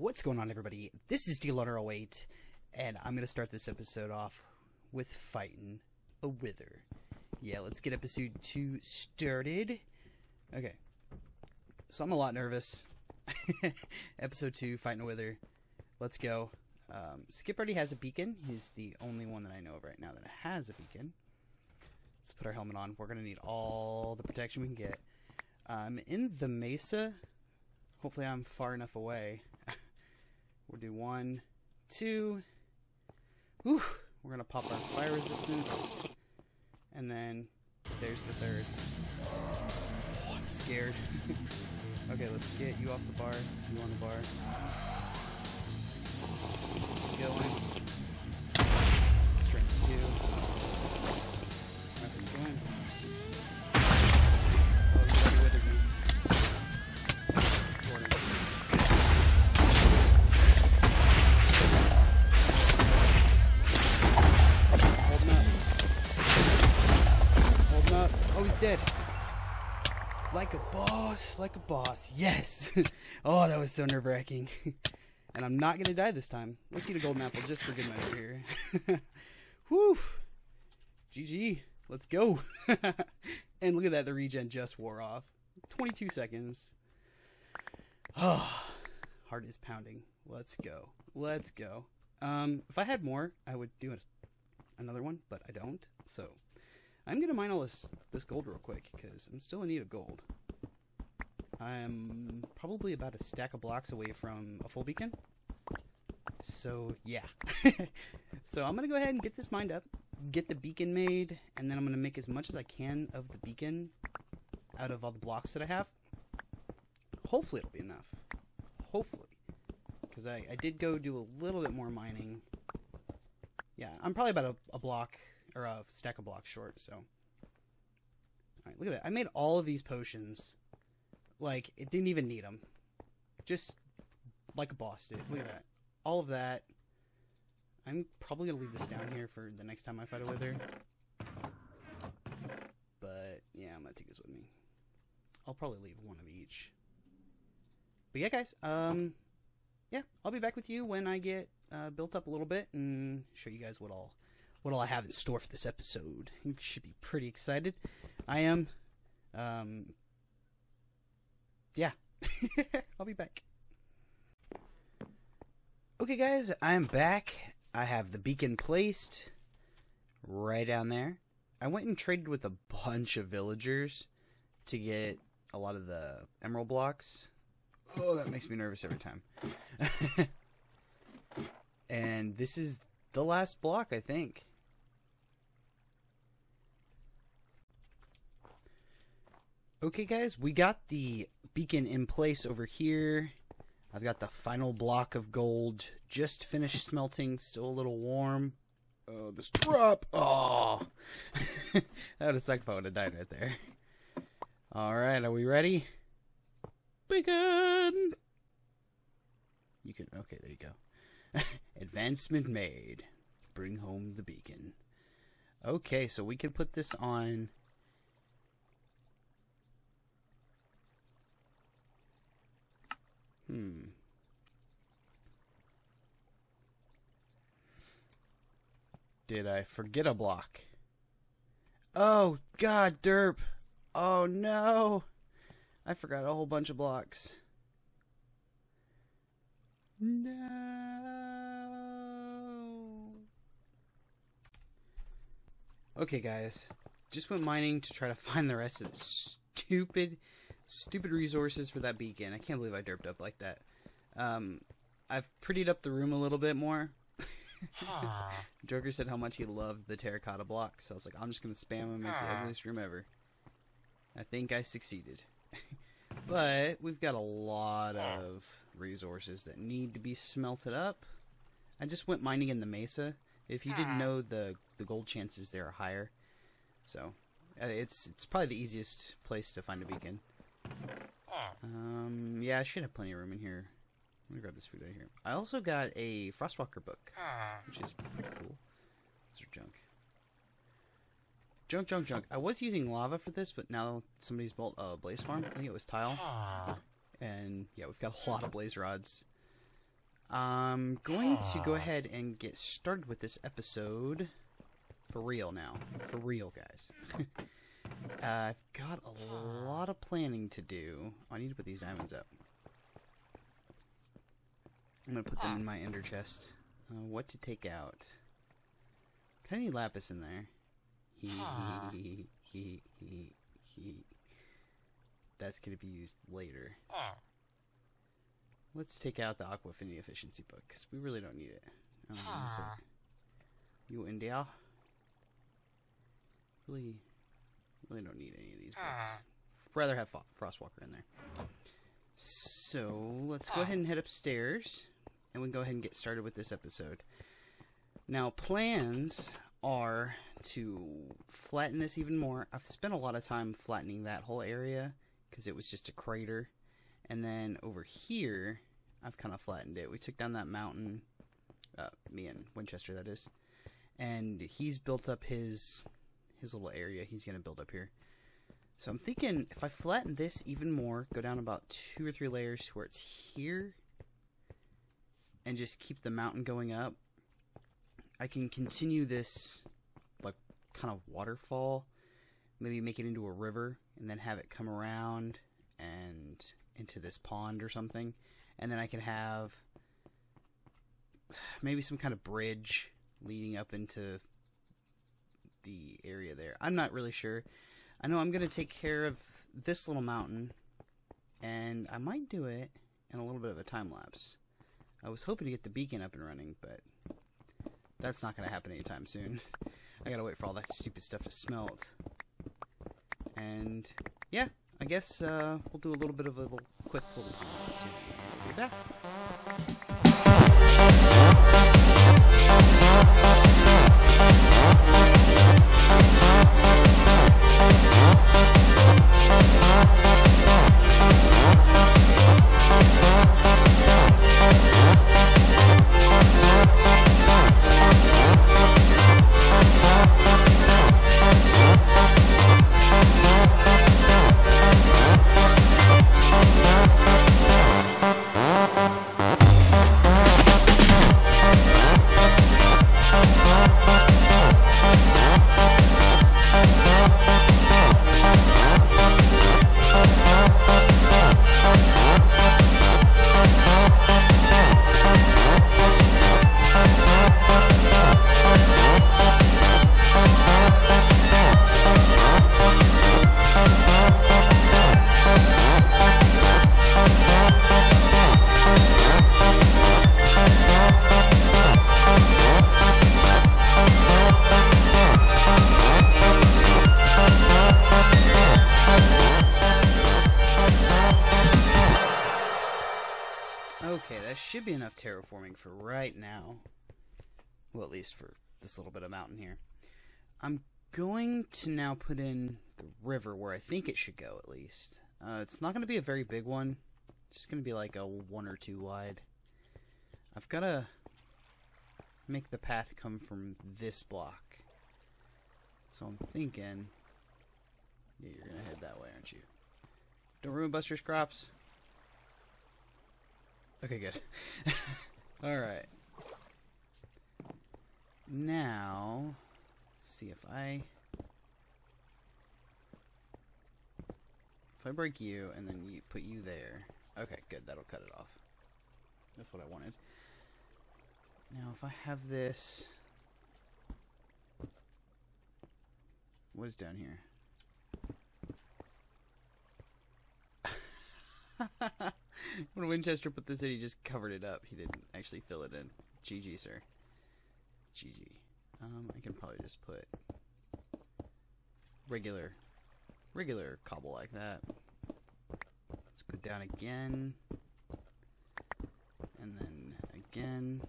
What's going on, everybody? This is dloner08, and I'm going to start this episode off with fighting a wither. Yeah, let's get episode 2 started. Okay. So I'm a lot nervous. episode 2, fighting a wither. Let's go. Um, Skip already has a beacon. He's the only one that I know of right now that has a beacon. Let's put our helmet on. We're going to need all the protection we can get. Um, in the mesa, hopefully I'm far enough away. We'll do one, two. Whew, we're to pop our fire resistance. And then there's the third. Oh, I'm scared. okay, let's get you off the bar. You on the bar. Going. Like a boss. Yes. oh, that was so nerve wracking. and I'm not gonna die this time. Let's eat a golden apple just for good measure here. Whew. GG. Let's go. and look at that, the regen just wore off. 22 seconds. Oh, heart is pounding. Let's go. Let's go. Um, if I had more, I would do it another one, but I don't. So I'm gonna mine all this this gold real quick because I'm still in need of gold. I'm probably about a stack of blocks away from a full beacon. So yeah. so I'm gonna go ahead and get this mined up, get the beacon made, and then I'm gonna make as much as I can of the beacon out of all the blocks that I have. Hopefully it'll be enough. Hopefully. Because I, I did go do a little bit more mining. Yeah, I'm probably about a, a block or a stack of blocks short, so. Alright, look at that. I made all of these potions. Like, it didn't even need them. Just like a boss did. Look at that. All of that. I'm probably going to leave this down here for the next time I fight a wither. But, yeah, I'm going to take this with me. I'll probably leave one of each. But yeah, guys, um, yeah, I'll be back with you when I get uh, built up a little bit and show you guys what all what all I have in store for this episode. You should be pretty excited. I am. Um, yeah, I'll be back. Okay, guys, I'm back. I have the beacon placed right down there. I went and traded with a bunch of villagers to get a lot of the emerald blocks. Oh, that makes me nervous every time. and this is the last block, I think. Okay, guys, we got the beacon in place over here. I've got the final block of gold just finished smelting, still a little warm. Oh, this drop! Oh, that would have sucked if I would have died right there. All right, are we ready? Beacon. You can. Okay, there you go. Advancement made. Bring home the beacon. Okay, so we can put this on. Hmm. Did I forget a block? Oh, God, derp. Oh, no. I forgot a whole bunch of blocks. No. Okay, guys. Just went mining to try to find the rest of the stupid, stupid resources for that beacon. I can't believe I derped up like that. Um, I've prettied up the room a little bit more. Joker said how much he loved the terracotta blocks, so I was like, I'm just gonna spam and make the ugliest room ever. I think I succeeded. but we've got a lot of resources that need to be smelted up. I just went mining in the mesa. If you didn't know, the the gold chances there are higher. So uh, it's it's probably the easiest place to find a beacon. Um, yeah, I should have plenty of room in here. Let me grab this food out of here. I also got a Frostwalker book, which is pretty cool. Those are junk. Junk, junk, junk. I was using lava for this, but now somebody's built a blaze farm. I think it was tile. And yeah, we've got a lot of blaze rods. I'm going to go ahead and get started with this episode for real now. For real, guys. uh, I've got a lot of planning to do. I need to put these diamonds up. I'm gonna put them in my ender chest. Uh, what to take out? Kind of need lapis in there. He he he he he. That's gonna be used later. Let's take out the Aqua Affinity Efficiency book because we really don't need it. Um, you India? Really, really don't need any of these books. Rather have Frostwalker in there. So let's go ahead and head upstairs, and we can go ahead and get started with this episode. Now, plans are to flatten this even more. I've spent a lot of time flattening that whole area because it was just a crater. And then over here, I've kind of flattened it. We took down that mountain, uh, me and Winchester, that is. And he's built up his his little area. He's gonna build up here. So I'm thinking if I flatten this even more, go down about two or three layers to where it's here, and just keep the mountain going up, I can continue this like kind of waterfall, maybe make it into a river, and then have it come around and into this pond or something, and then I can have maybe some kind of bridge leading up into the area there. I'm not really sure. I know I'm going to take care of this little mountain, and I might do it in a little bit of a time lapse. I was hoping to get the beacon up and running, but that's not going to happen anytime soon. I gotta wait for all that stupid stuff to smelt. And yeah, I guess uh, we'll do a little bit of a little quick little time lapse. Be back. Well, at least for this little bit of mountain here. I'm going to now put in the river where I think it should go, at least. Uh, it's not going to be a very big one. It's just going to be like a one or two wide. I've got to make the path come from this block. So I'm thinking... Yeah, you're going to head that way, aren't you? Don't ruin Buster's crops. Okay, good. Alright. Now, let's see if I... If I break you and then you put you there. Okay, good. That'll cut it off. That's what I wanted. Now, if I have this... What is down here? when Winchester put this in, he just covered it up. He didn't actually fill it in. GG, sir. GG. Um, I can probably just put regular, regular cobble like that. Let's go down again, and then again.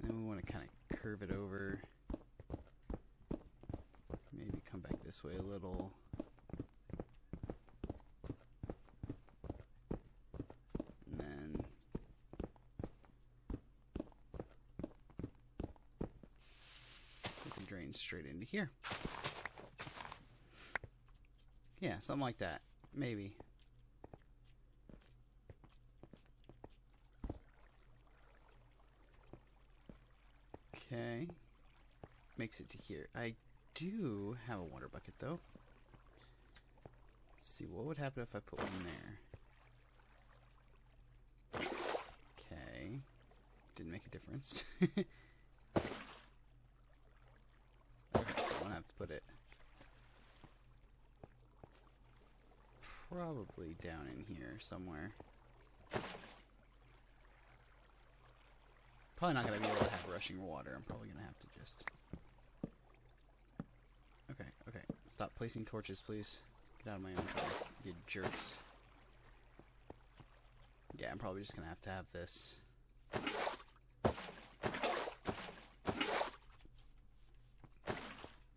And then we want to kind of curve it over. Maybe come back this way a little. into here. Yeah, something like that. Maybe. Okay. Makes it to here. I do have a water bucket, though. Let's see, what would happen if I put one there? Okay. Didn't make a difference. put it probably down in here somewhere. Probably not gonna be able to have rushing water. I'm probably gonna have to just. Okay, okay. Stop placing torches, please. Get out of my own way, you jerks. Yeah, I'm probably just gonna have to have this.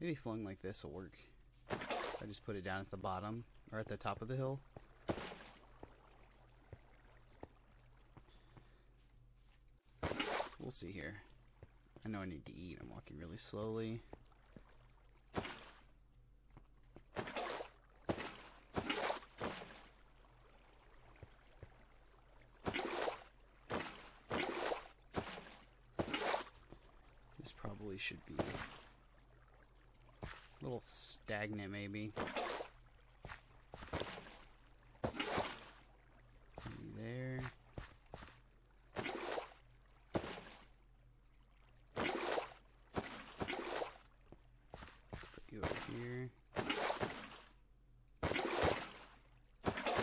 Maybe flung like this will work. I just put it down at the bottom or at the top of the hill. We'll see here. I know I need to eat. I'm walking really slowly. This probably should be a little stagnant, maybe. Maybe there. Put you over here.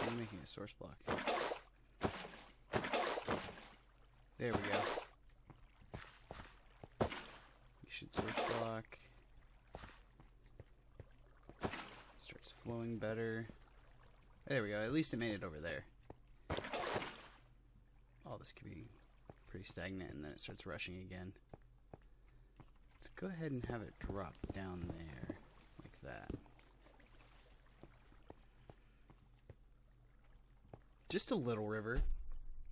I'm making a source block. There we go. You should source block. Starts flowing better. There we go. At least it made it over there. Oh, this could be pretty stagnant and then it starts rushing again. Let's go ahead and have it drop down there. Like that. Just a little river.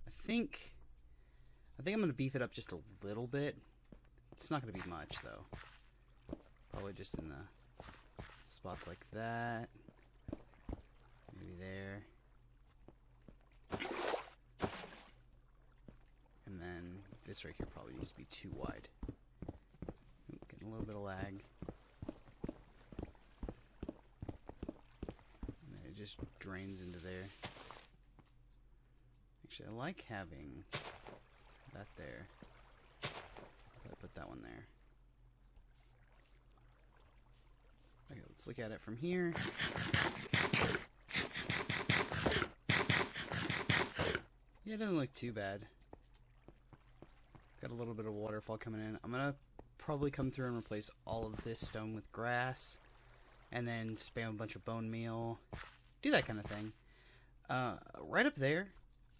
I think... I think I'm to beef it up just a little bit. It's not to be much, though. Probably just in the spots like that. Maybe there. And then this right here probably needs to be too wide. Getting a little bit of lag. And then it just drains into there. Actually, I like having that there. I put that one there. Okay, let's look at it from here. Yeah, it doesn't look too bad. Got a little bit of waterfall coming in. I'm gonna probably come through and replace all of this stone with grass, and then spam a bunch of bone meal, do that kind of thing. Uh, right up there,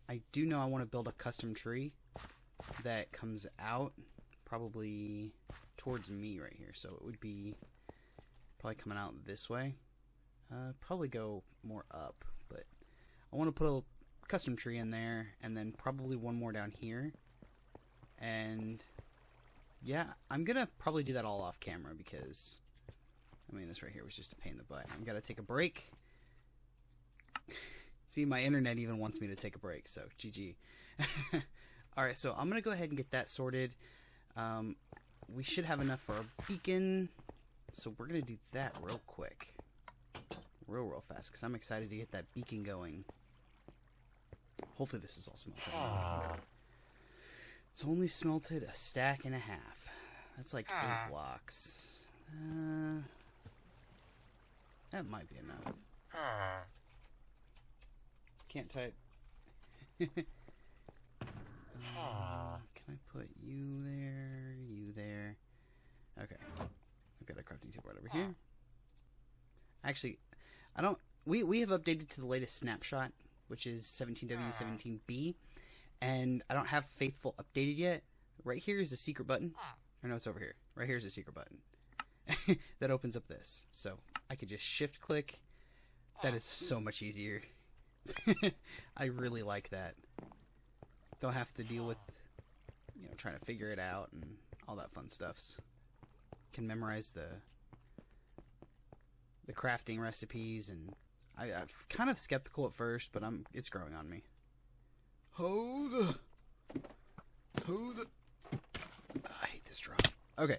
I do know I want to build a custom tree that comes out probably towards me right here. So it would be probably coming out this way. Uh, probably go more up, but I want to put a custom tree in there, and then probably one more down here. And yeah, I'm gonna probably do that all off camera because I mean this right here was just a pain in the butt. I'm gonna take a break. See, my internet even wants me to take a break, so GG. Alright, so I'm gonna go ahead and get that sorted. Um, we should have enough for a beacon, so we're gonna do that real quick. Real, real fast, because I'm excited to get that beacon going. Hopefully this is all smelted. It's only smelted a stack and a half. That's like eight blocks. Uh, that might be enough. Can't type. Ah. Uh, can I put you there? You there? Okay. I've got a crafting table right over here. Actually, I don't. We we have updated to the latest snapshot, which is 17W17B, and I don't have faithful updated yet. Right here is the secret button. Ah. Or no, it's over here. Right here is the secret button that opens up this. So I could just shift click. That ah. is so much easier. I really like that. Don't have to deal with you know trying to figure it out and all that fun stuffs. Can memorize the the crafting recipes and I, I'm kind of skeptical at first, but I'm it's growing on me. Hose, hose. I hate this drop. Okay.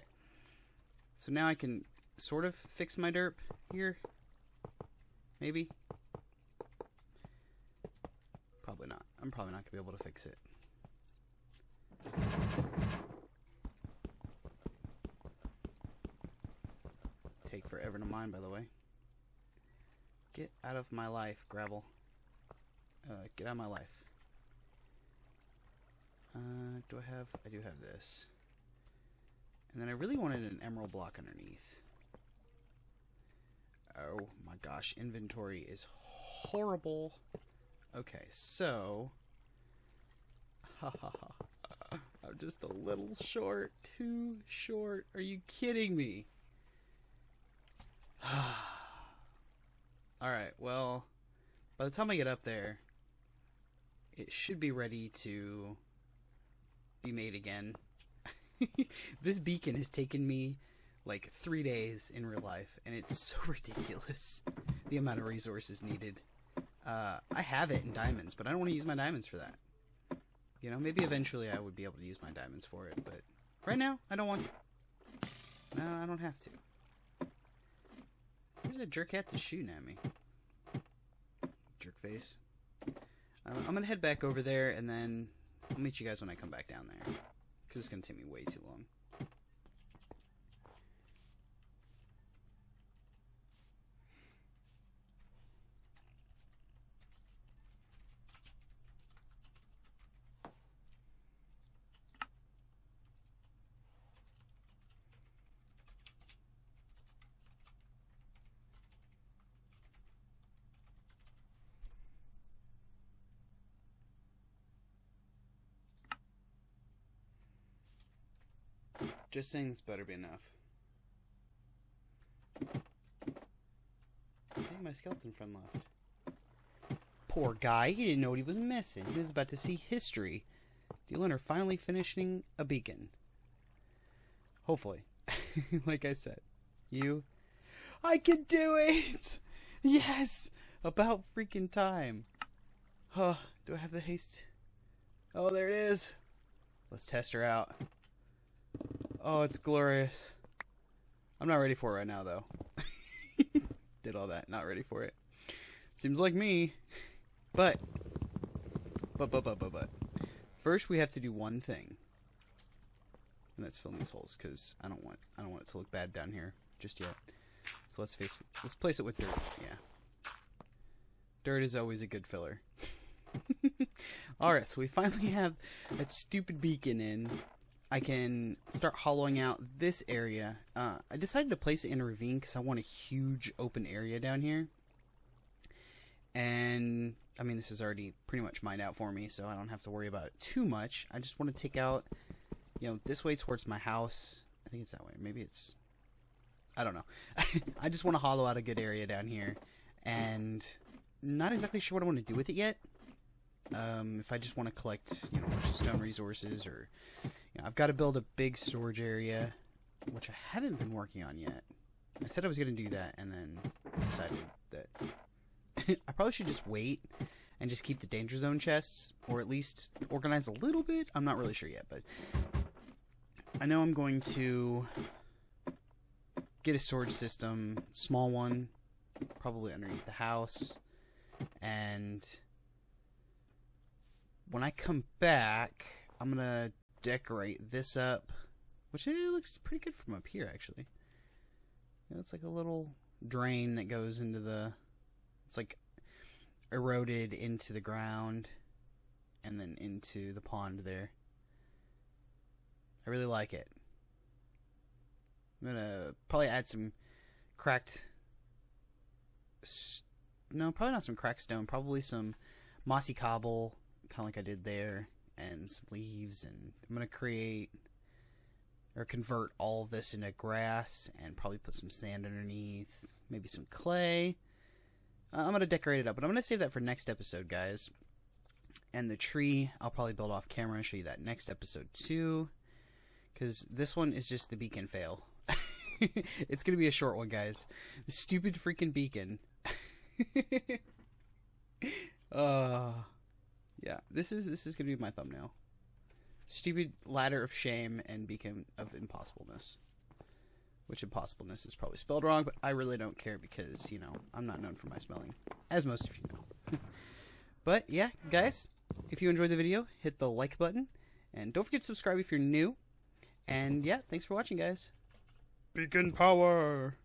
So now I can sort of fix my derp here. Maybe. Probably not. I'm probably not going to be able to fix it. Take forever to mine, by the way. Get out of my life, gravel. Uh, get out of my life. Uh, do I have... I do have this. And then I really wanted an emerald block underneath. Oh my gosh, inventory is horrible. Okay, so... I'm just a little short. Too short. Are you kidding me? Alright, well, by the time I get up there, it should be ready to be made again. this beacon has taken me like three days in real life, and it's so ridiculous the amount of resources needed. Uh, I have it in diamonds, but I don't want to use my diamonds for that. You know, maybe eventually I would be able to use my diamonds for it, but right now I don't want to. No, I don't have to. Where's that jerk at that's shooting at me? Jerk face. I'm gonna head back over there, and then I'll meet you guys when I come back down there. Because it's gonna take me way too long. Just saying this better be enough. Hey, my skeleton friend left. Poor guy, he didn't know what he was missing. He was about to see history. Dloner finally finishing a beacon. Hopefully. like I said. You I can do it! Yes! About freaking time. Huh, do I have the haste? Oh, there it is. Let's test her out. Oh, it's glorious. I'm not ready for it right now, though. Did all that. Not ready for it. Seems like me. But, but, but, but, but, but. First, we have to do one thing, and that's fill these holes because I don't want I don't want it to look bad down here just yet. So let's face let's place it with dirt. Yeah, dirt is always a good filler. All right, so we finally have that stupid beacon in. I can start hollowing out this area. Uh, I decided to place it in a ravine because I want a huge open area down here. And, I mean, this is already pretty much mined out for me, so I don't have to worry about it too much. I just want to take out, you know, this way towards my house. I think it's that way. Maybe it's... I don't know. I just want to hollow out a good area down here. And not exactly sure what I want to do with it yet. Um, if I just want to collect, you know, a bunch of stone resources or you know, I've got to build a big storage area, which I haven't been working on yet. I said I was going to do that, and then decided that I probably should just wait and just keep the danger zone chests, or at least organize a little bit. I'm not really sure yet, but I know I'm going to get a storage system, small one, probably underneath the house, and when I come back, I'm gonna decorate this up, which it looks pretty good from up here, actually. It's like a little drain that goes into the. It's like eroded into the ground and then into the pond there. I really like it. I'm gonna probably add some cracked. No, probably not some cracked stone. Probably some mossy cobble, kind of like I did there and some leaves and I'm going to create or convert all this into grass and probably put some sand underneath, maybe some clay. Uh, I'm going to decorate it up, but I'm going to save that for next episode, guys. And the tree, I'll probably build off camera and show you that next episode too. Because this one is just the beacon fail. it's going to be a short one, guys. The stupid freaking beacon. uh, yeah, this is this is gonna be my thumbnail. stupid ladder of shame and beacon of impossibleness. Which impossibleness is probably spelled wrong, but I really don't care because, you know, I'm not known for my spelling, as most of you know. but yeah, guys, if you enjoyed the video, hit the like button. And don't forget to subscribe if you're new. And yeah, thanks for watching, guys. Beacon power.